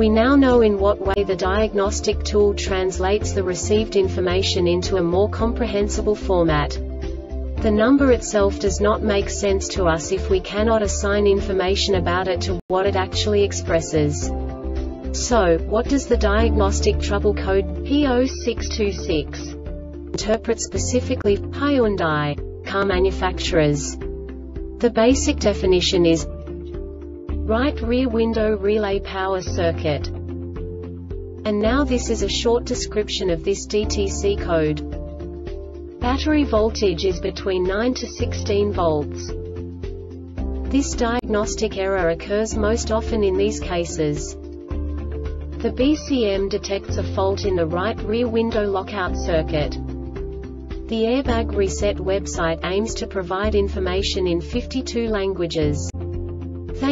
We now know in what way the diagnostic tool translates the received information into a more comprehensible format. The number itself does not make sense to us if we cannot assign information about it to what it actually expresses. So, what does the diagnostic trouble code P0626 interpret specifically Hyundai car manufacturers? The basic definition is right rear window relay power circuit. And now this is a short description of this DTC code. Battery voltage is between 9 to 16 volts. This diagnostic error occurs most often in these cases. The BCM detects a fault in the right rear window lockout circuit. The Airbag Reset website aims to provide information in 52 languages.